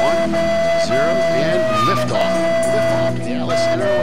one, zero, and liftoff. Liftoff, Dallas Airlines.